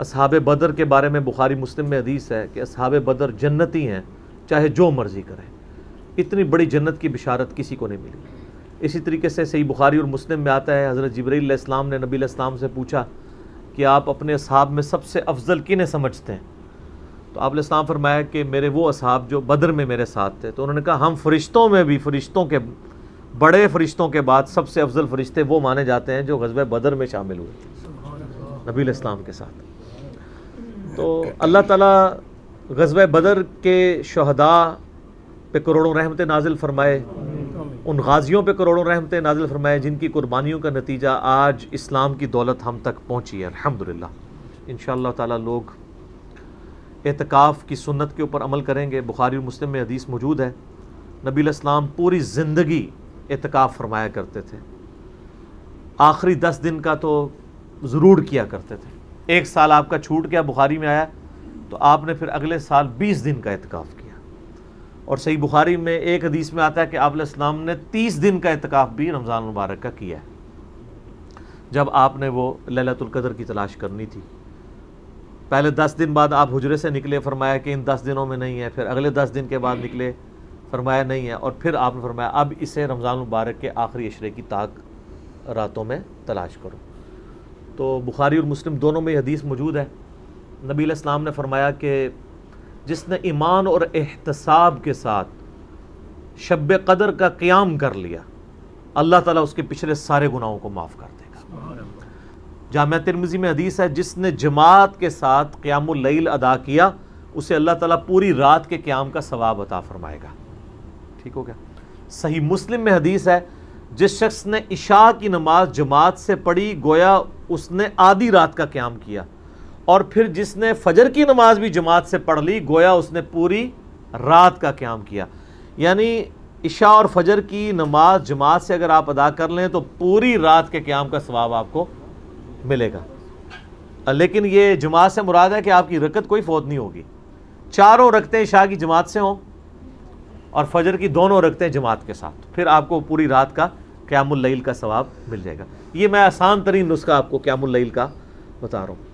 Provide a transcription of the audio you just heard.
असहाब बदर के बारे में बुखारी मुस्लिम में हदीस है कि असहाब बदर जन्नती हैं, चाहे जो मर्ज़ी करें। इतनी बड़ी जन्नत की बिशारत किसी को नहीं मिली। इसी तरीके से सही बुखारी और मुस्लिम में आता है, हज़रत जबरील इस्लाम ने नबी इस्लाम से पूछा कि आप अपने असहाब में सबसे अफजल किन्हें समझते हैं? तो आप इस्लाम फरमाया कि मेरे वो असहाब जो बदर में मेरे साथ थे। तो उन्होंने कहा, हम फरिश्तों में भी, फरिश्तों के, बड़े फरिश्तों के बाद सबसे अफजल फरिश्ते वो माने जाते हैं जो गजब बदर में शामिल हुए नबी इस्लाम के साथ। तो अल्लाह ताला गजब बदर के शहदा पे करोड़ों रहमत नाजिल फरमाए उन गाजियों पे करोड़ों रहमत नाजिल फरमाए जिनकी कुर्बानियों का नतीजा आज इस्लाम की दौलत हम तक पहुँची है। अल्हम्दुलिल्लाह। इन ताला लोग एतकाफ़ की सुन्नत के ऊपर अमल करेंगे। बुखारी मुस्लिम में हदीस मौजूद है। नबी इस्लाम पूरी ज़िंदगी एतकाफ़ फरमाया करते थे। आखिरी दस दिन का तो ज़रूर किया करते थे। एक साल आपका छूट गया, बुखारी में आया तो आपने फिर अगले साल बीस दिन का एहतिकाफ़ किया। और सही बुखारी में एक हदीस में आता है कि आपलाम ने तीस दिन का एहतिकाफ़ भी रमज़ान मुबारक का किया है। जब आपने वो ललतुल्कदर की तलाश करनी थी। पहले दस दिन बाद आप हजरे से निकले, फरमाया कि इन दस दिनों में नहीं है, फिर अगले दस दिन के बाद निकले, फरमाया नहीं है, और फिर आपने फरमाया, अब इसे रमज़ान मुबारक के आखिरी अशरे की ताक रातों में तलाश करो। तो बुखारी और मुस्लिम दोनों में हदीस मौजूद है। नबी इस्लाम ने फरमाया कि जिसने ईमान और एहतसाब के साथ शब कदर का क़्याम कर लिया, अल्लाह ताला उसके पिछले सारे गुनाहों को माफ़ कर देगा। जाम तिरमिज़ी में हदीस है, जिसने जमात के साथ क़्यामुल्लैल अदा किया, उसे अल्लाह ताला पूरी रात के क़्याम का सवाब अता फरमाएगा। ठीक हो गया। सही मुस्लिम में हदीस है जिस शख्स ने इशा की नमाज़ जमात से पढ़ी, गोया उसने आधी रात का क्याम किया। और फिर जिसने फजर की नमाज़ भी जमात से पढ़ ली, गोया उसने पूरी रात का क्याम किया। यानी इशा और फजर की नमाज़ जमात से अगर आप अदा कर लें तो पूरी रात के क्याम का स्वाब आपको मिलेगा। लेकिन ये जमात से मुराद है कि आपकी रकत कोई फौत नहीं होगी। चारों रखते शाह की जमात से हों। और फजर की दोनों रखते हैं जमात के साथ। फिर आपको पूरी रात का क्यामुल्लैल का सवाब मिल जाएगा। ये मैं आसान तरीन नुस्खा आपको क्यामुल्लैल का बता रहा हूँ।